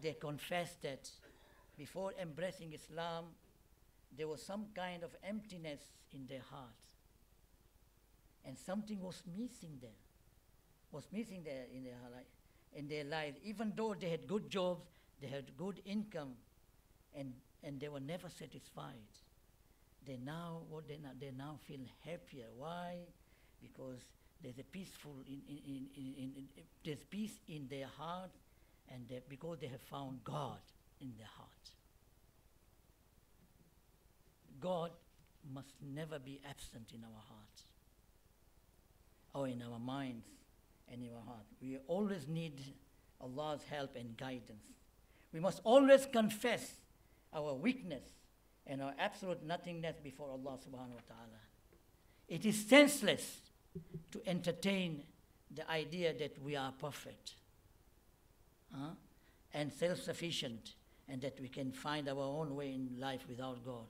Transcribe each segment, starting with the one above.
they confessed that before embracing Islam, there was some kind of emptiness in their heart. And something was missing there, was missing there in their life. In their even though they had good jobs, they had good income, and, and they were never satisfied. They now, what they now, they now feel happier. Why? Because there's a peaceful, in, in, in, in, in there's peace in their heart, and they, because they have found God in their heart. God must never be absent in our hearts or in our minds and in our heart. We always need Allah's help and guidance. We must always confess our weakness and our absolute nothingness before Allah subhanahu wa ta'ala. It is senseless to entertain the idea that we are perfect and self sufficient and that we can find our own way in life without God.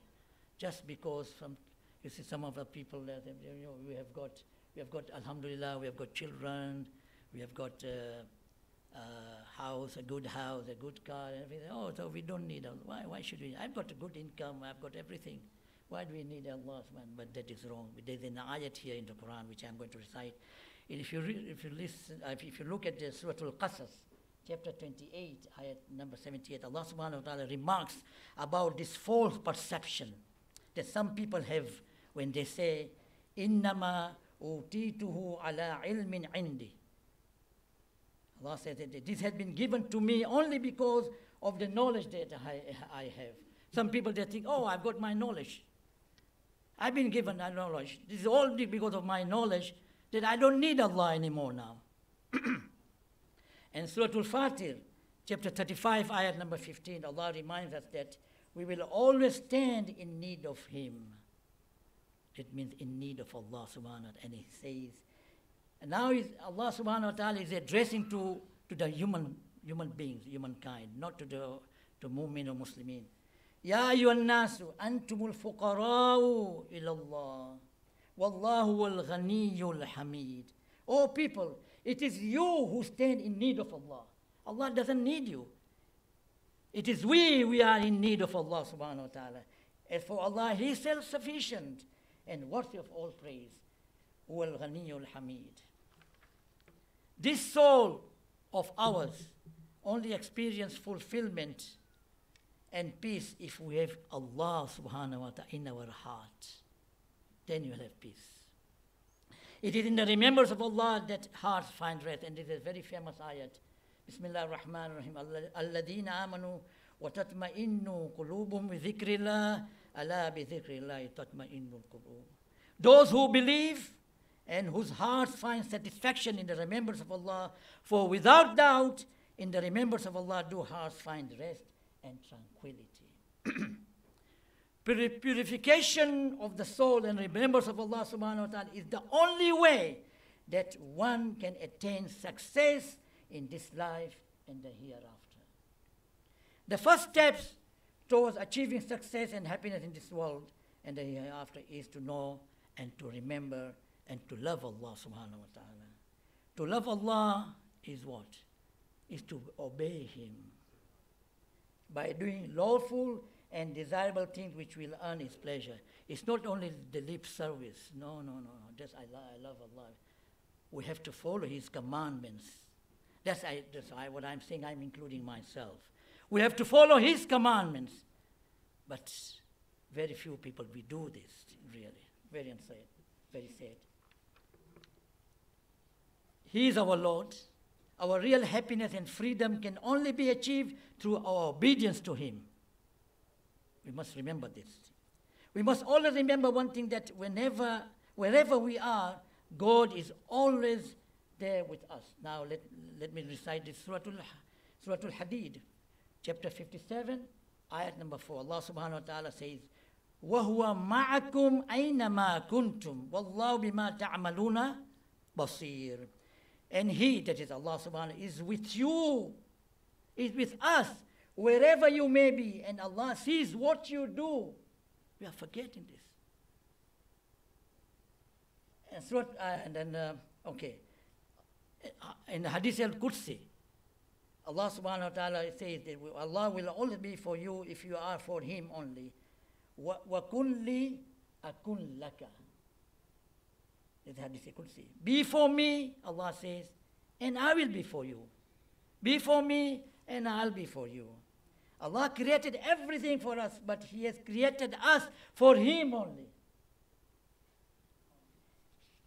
Just because some, you see some of the people that you know, we have got, we have got, Alhamdulillah, we have got children, we have got uh, uh, house, a good house, a good car, and everything. Oh, so we don't need Allah. Why, why should we? I've got a good income, I've got everything. Why do we need Allah? But that is wrong. There's an ayat here in the Quran which I'm going to recite. And if you, re- if you listen, uh, if you look at the Surah Al-Qasas, chapter 28, ayat number 78, Allah subhanahu wa ta'ala remarks about this false perception that some people have when they say, Innama utituhu ala ilmin indi. Allah says that this has been given to me only because of the knowledge that I, I have. Some people they think, oh, I've got my knowledge. I've been given that knowledge. This is only because of my knowledge that I don't need Allah anymore now. and Surah Al-Fatir, chapter 35, ayat number 15, Allah reminds us that we will always stand in need of Him. It means in need of Allah subhanahu wa ta'ala. And He says, and now is Allah subhanahu wa ta'ala is addressing to, to the human human beings, humankind, not to the to mu'min or Muslimin. يا أيها الناس أنتم الفقراء إلى الله والله هو الغني الحميد Oh people, it is you who stand in need of Allah. Allah doesn't need you. It is we, we are in need of Allah subhanahu wa ta'ala. As for Allah, He is self-sufficient and worthy of all praise. Huwal Ghaniyul Hamid. This soul of ours only experience fulfillment and peace if we have Allah subhanahu wa ta'ala in our heart. Then you will have peace. It is in the remembrance of Allah that hearts find rest, and it is a very famous ayat. Bismillah ar-Rahman ar-Rahim. Alladina amanu wa tatma'innu qulubum bi dhikrillah ala bi dhikrillah tatma'innu qulub. Those who believe and whose hearts find satisfaction in the remembrance of Allah. For without doubt, in the remembrance of Allah do hearts find rest and tranquility. Purification of the soul and remembrance of Allah subhanahu wa ta'ala is the only way that one can attain success in this life and the hereafter. The first steps towards achieving success and happiness in this world and the hereafter is to know and to remember and to love Allah subhanahu wa ta'ala. To love Allah is what? Is to obey Him by doing lawful and desirable things which will earn His pleasure. It's not only the lip service. No, no, no, no. Just I, lo- I love Allah. We have to follow His commandments. That's, I, that's I, what I'm saying. I'm including myself. We have to follow His commandments. But very few people we do this really. Very unsaid. Very sad. He is our Lord. Our real happiness and freedom can only be achieved through our obedience to Him. We must remember this. We must always remember one thing that whenever, wherever we are, God is always there with us. Now, let, let me recite this Surah Al Hadid, chapter 57, ayat number 4. Allah subhanahu wa ta'ala says, وَهُوَ مَعَكُمْ أَيْنَمَا كُنْتُمْ وَاللَّهُ بِمَا تَعْمَلُونَ بَصِيرٌ and He, that is Allah subhanahu is with you, is with us, wherever you may be, and Allah sees what you do. We are forgetting this. And, so, uh, and then, uh, okay, in Hadith al Qudsi, Allah subhanahu wa ta'ala says that Allah will always be for you if you are for Him only. وَكُنْ لِي أَكُنْ لَكَ This hadith Qudsi. Be for me, Allah says, and I will be for you. Be for me, and I'll be for you. Allah created everything for us, but He has created us for Him only.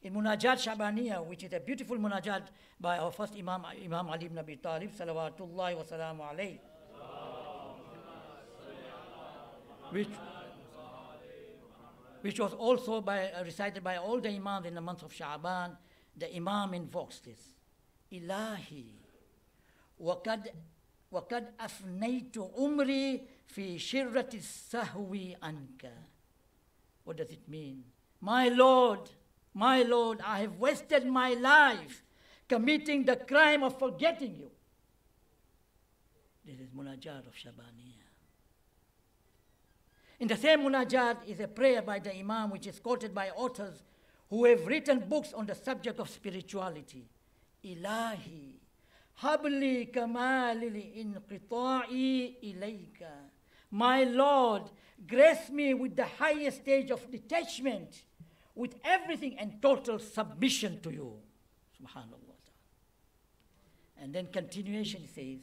In Munajat Shabaniya, which is a beautiful munajat by our first Imam, Imam Ali ibn Abi Talib, salawatullahi wa salamu alayhi, which, which was also by, uh, recited by all the Imams in the month of Sha'ban, the Imam invokes this. Ilahi, وقد وقد أفنيت عمري في شرة السهو عنك. What does it mean? My Lord, my Lord, I have wasted my life committing the crime of forgetting you. This is Munajat of Shabaniya. In the same Munajat is a prayer by the Imam which is quoted by authors who have written books on the subject of spirituality. Ilahi, habli kamalil inqita'i ilayka. My Lord, grace me with the highest stage of detachment with everything and total submission to you. Subhanallah. And then continuation says,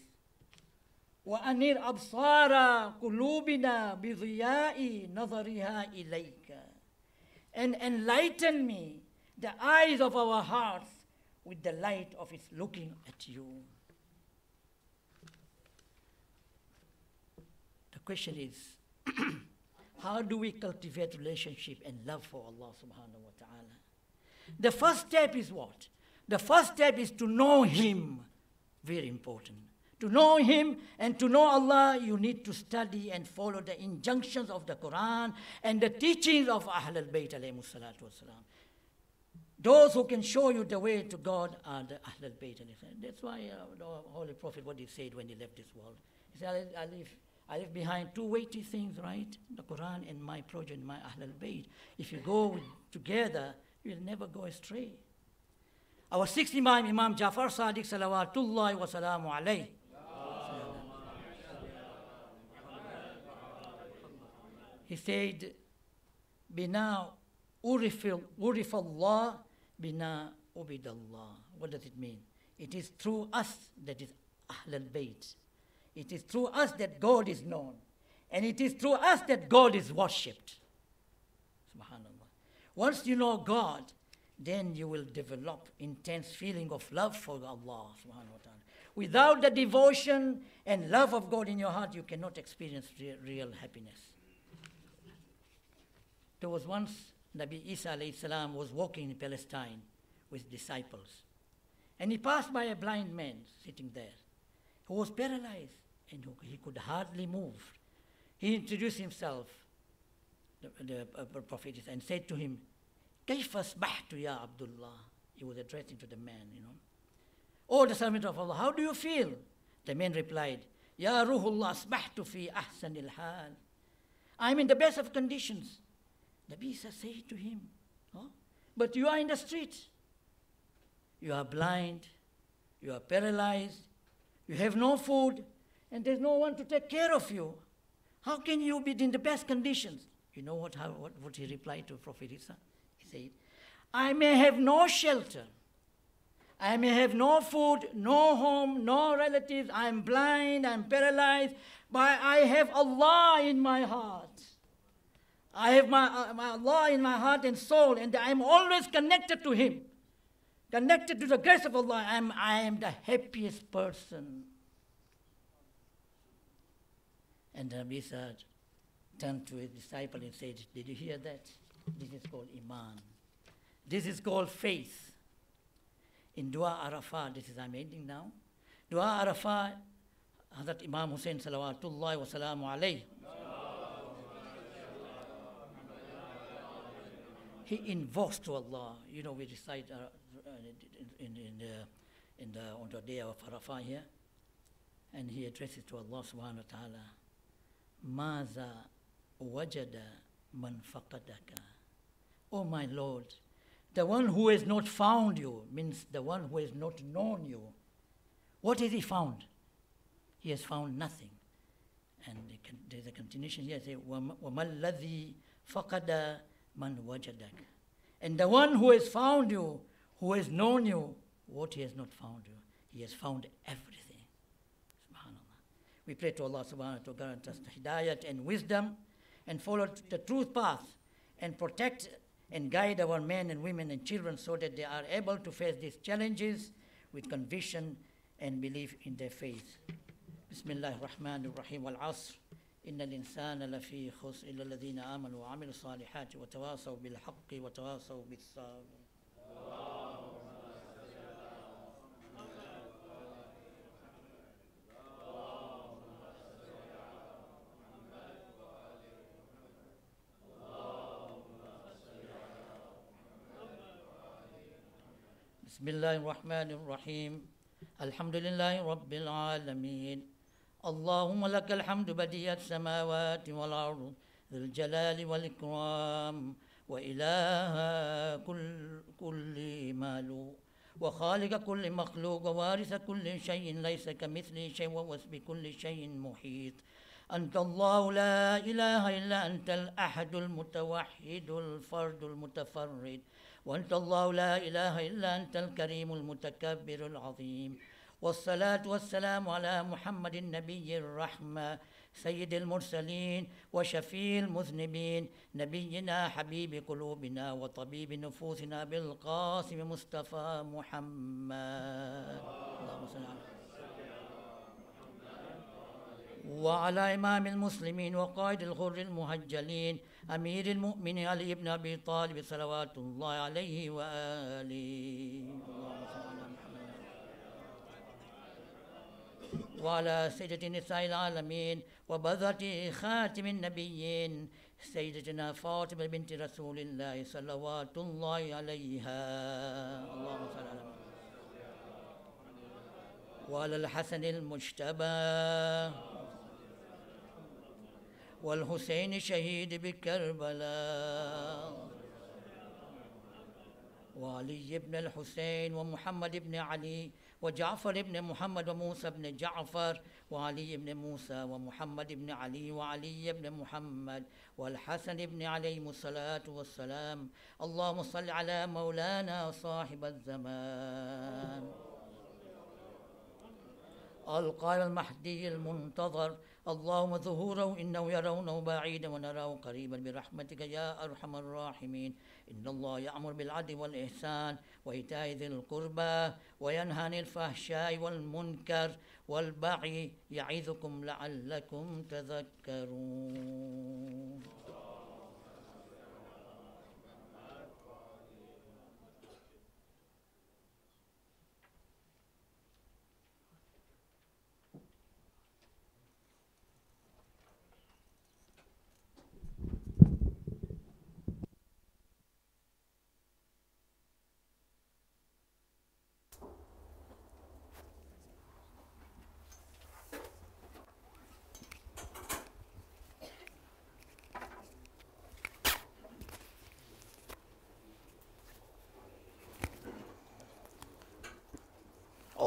وأنير أبصار قلوبنا بضياء نظرها إليك and enlighten me the eyes of our hearts with the light of its looking at you. The question is How do we cultivate relationship and love for Allah subhanahu wa ta'ala? The first step is what? The first step is to know Him. Very important. To know Him and to know Allah, you need to study and follow the injunctions of the Quran and the teachings of Ahl al-Bayt Those who can show you the way to God are the Ahl al-Bayt That's why uh, the Holy Prophet, what he said when he left this world. He said, I, live I leave behind two weighty things, right? The Quran and my project, my Ahlul Bayt. If you go together, you'll never go astray. Our sixth Imam, Imam Jafar Sadiq salawatullahi wa salamu alayhi. He said, Bina urif Allah, bina ubidallah. What does it mean? It is through us that is Ahlul Bayt. It is through us that God is known. And it is through us that God is worshipped. Subhanallah. Once you know God, then you will develop intense feeling of love for Allah subhanahu wa ta'ala. Without the devotion and love of God in your heart, you cannot experience real, real happiness. There was once Nabi Isa salam was walking in Palestine with disciples. And he passed by a blind man sitting there who was paralyzed and he could hardly move. He introduced himself, the, the uh, Prophet, and said to him, كيف أصبحت يا Abdullah? He was addressing to the man, you know. Oh, the servant of Allah, how do you feel? The man replied, Ya Ruhullah asbahtu fi ahsan al I'm in the best of conditions. Nabi Isa said to him, oh, but you are in the street. You are blind, you are paralyzed, you have no food, and there's no one to take care of you. How can you be in the best conditions? You know what, how, what, what he replied to Prophet Isa? He said, I may have no shelter. I may have no food, no home, no relatives. I'm blind, I'm paralyzed, but I have Allah in my heart. I have my, uh, my Allah in my heart and soul, and I'm always connected to Him. Connected to the grace of Allah. I'm, I am the happiest person. And Nabi Isa turned to his disciple and said, Did you hear that? This is called Iman. This is called faith. In Dua Arafah, this is I'm ending now. Dua Arafah, Hazrat Imam Hussein salawatullahi wa salamu alayhi. He invokes to Allah. You know, we recite uh, in, in, in, the, in the, on the day of Arafah here. And he addresses to Allah subhanahu wa ta'ala. Maza wajada man faqadaka. Oh my Lord, the one who has not found you means the one who has not known you. What has he found? he has found nothing. And they can, there's a continuation here, say, وَمَا الَّذِي فَقَدَ man. And the one who has found you, who has known you, what he has not found you, he has found everything. Subhanallah. We pray to Allah subhanahu wa ta'ala to grant us hidayat and wisdom and follow the truth path and protect and guide our men and women and children so that they are able to face these challenges with conviction and belief in their faith. Bismillah ar-Rahman ar-Rahim wal-Asr. إن الإنسان لفي خسر إلا الذين آمنوا وعملوا الصالحات وتواصوا بالحق وتواصوا بالصبر. بسم الله الرحمن الرحيم. الحمد لله رب العالمين. اللهم لك الحمد بديع السماوات والأرض ذو الجلال والإكرام وإله كل, كل مالو وخالق كل مخلوق ووارث كل شيء ليس كمثله شيء وهو بكل شيء محيط أنت الله لا إله إلا أنت الأحد المتوحد الفرد المتفرد وأنت الله لا إله إلا أنت الكريم المتكبر العظيم والصلاة والسلام على محمد النبي الرحمة سيد المرسلين وشفيع المذنبين نبينا حبيب قلوبنا وطبيب نفوسنا بالقاسم مصطفى محمد. اللهم صل على وعلى إمام المسلمين وقائد الغر المهجلين أمير المؤمنين علي بن أبي طالب صلوات الله عليه وآله اللهم صل على محمد وعلى سيدة نساء العالمين وبذرة خاتم النبيين سيدتنا فاطمة بنت رسول الله صلوات الله عليها. اللهم صل على محمد. وعلى الحسن المجتبى. والحسين شهيد بكربلاء. وعلي بن الحسين ومحمد بن علي وجعفر بن محمد وموسى بن جعفر وعلي بن موسى ومحمد بن علي وعلي بن محمد والحسن بن عليهم الصلاة والسلام. اللهم صل على مولانا صاحب الزمان. القائم المهدي المنتظر اللهم ظهوره إنه يرونه بعيدا ونراه قريبا برحمتك يا أرحم الراحمين. إن الله يأمر بالعدل والإحسان وإيتاء ذي القربى وينهى عن الفحشاء والمنكر والبغي يعظكم لعلكم تذكرون.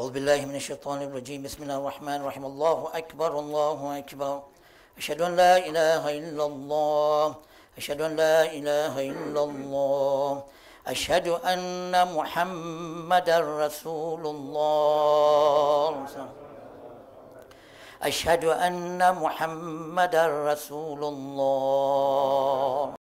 أعوذ بالله من الشيطان الرجيم. بسم الله الرحمن الرحيم. الله أكبر الله أكبر. أشهد أن لا إله إلا الله. أشهد أن لا إله إلا الله. أشهد أن محمدا رسول الله. أشهد أن محمدا رسول الله.